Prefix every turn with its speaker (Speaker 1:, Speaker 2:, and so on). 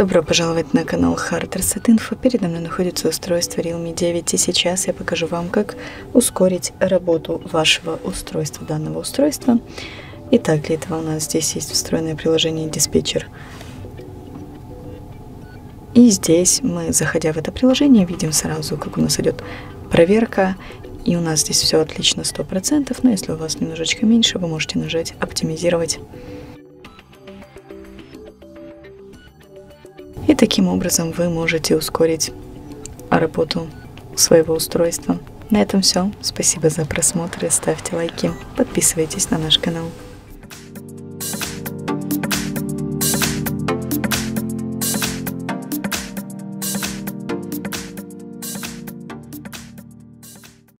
Speaker 1: Добро пожаловать на канал Hard Reset Info. Передо мной находится устройство Realme 9 и сейчас я покажу вам, как ускорить работу вашего устройства, данного устройства. Итак, для этого у нас здесь есть встроенное приложение диспетчер. И здесь мы, заходя в это приложение, видим сразу, как у нас идет проверка. И у нас здесь все отлично 100%, но если у вас немножечко меньше, вы можете нажать «Оптимизировать». И таким образом вы можете ускорить работу своего устройства. На этом все. Спасибо за просмотр и ставьте лайки. Подписывайтесь на наш канал.